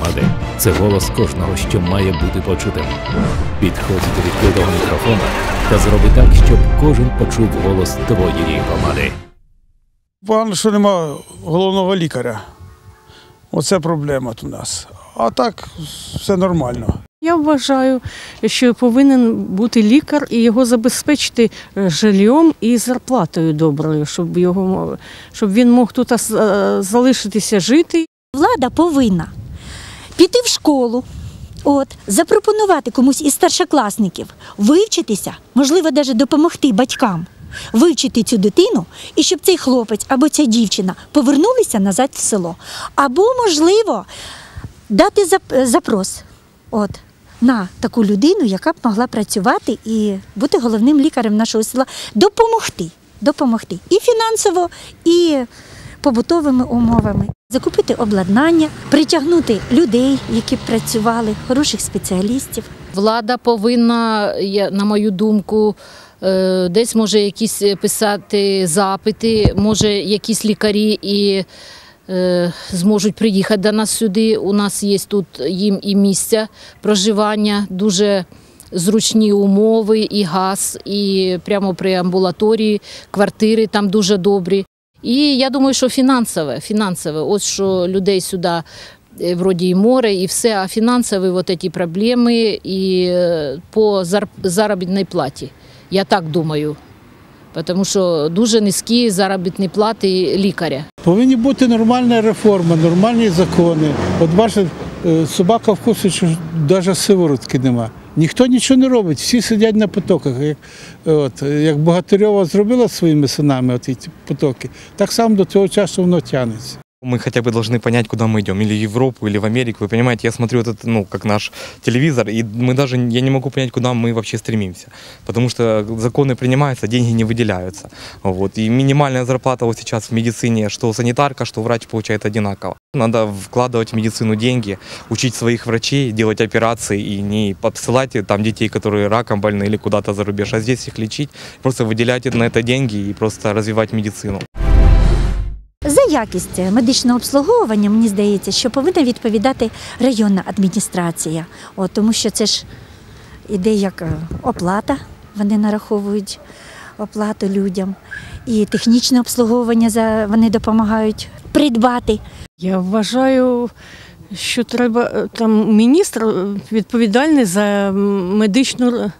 громади. Це голос кожного, що має бути почутим. Підходь до відкритого мікрофона та зроби так, щоб кожен почув голос твоєї громади. Погано, що нема головного лікаря. Оце проблема тут у нас. А так все нормально. Я вважаю, що повинен бути лікар і його забезпечити е, жильйом і зарплатою доброю, щоб його щоб він мог тут е, залишитися жити. Влада повинна піти в школу, от, запропонувати комусь із старшокласників вивчитися, можливо, навіть допомогти батькам вивчити цю дитину, і щоб цей хлопець або ця дівчина повернулися назад в село. Або, можливо, дати запрос от, на таку людину, яка б могла працювати і бути головним лікарем нашого села, допомогти. Допомогти і фінансово, і побутовими умовами. Закупити обладнання, притягнути людей, які працювали, хороших спеціалістів. Влада повинна, на мою думку, е, десь може якісь писати запити, може якісь лікарі і е, зможуть приїхати до нас сюди. У нас є тут їм і місця проживання, дуже зручні умови, і газ, і прямо при амбулаторії квартири там дуже добрі. І я думаю, що фінансове, фінансове, от що людей сюди е, вроді і море, і все, а фінансові вот ці проблеми і е, по зар- заробітній платі. Я так думаю. Тому що дуже низькі заробітні плати лікаря. Повинні бути нормальна реформа, нормальні закони. От бачите, е, собака вкусить, що навіть сиворотки нема. Ніхто нічого не робить, всі сидять на потоках. Як, от, як Богатирьова зробила своїми синами ці потоки, так само до цього часу воно тягнеться. Мы хотя бы должны понять, куда мы идем, или в Европу, или в Америку. Вы понимаете, я смотрю этот, ну, как наш телевизор, и мы даже, я не могу понять, куда мы вообще стремимся. Потому что законы принимаются, деньги не выделяются. Вот. И минимальная зарплата вот сейчас в медицине, что санитарка, что врач получает одинаково. Надо вкладывать в медицину деньги, учить своих врачей, делать операции и не посылать там детей, которые раком больны или куда-то за рубеж, а здесь их лечить, просто выделять на это деньги и просто развивать медицину. За якість медичного обслуговування, мені здається, що повинна відповідати районна адміністрація, От, тому що це ж іде як е, оплата, вони нараховують оплату людям, і технічне обслуговування вони допомагають придбати. Я вважаю, що треба е, там міністр е, відповідальний за медичну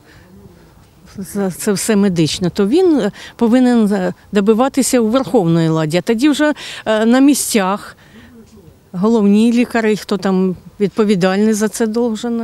це все медично, то він е, повинен е, добиватися у Верховної Ладі. А тоді вже е, на місцях головні лікарі, хто там відповідальний за це должен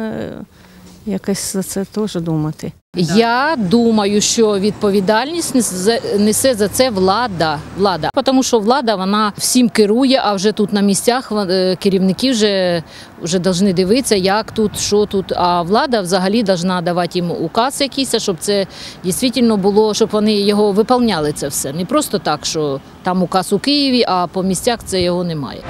якось за це теж думати. Я думаю, що відповідальність несе- за це влада. Влада, тому що влада вона всім керує, а вже тут на місцях е, керівники вже, вже повинні дивитися, як тут, що тут. А влада взагалі повинна давати їм указ якийсь, щоб це дійсно було, щоб вони його виповняли це все. Не просто так, що там указ у Києві, а по місцях це його немає.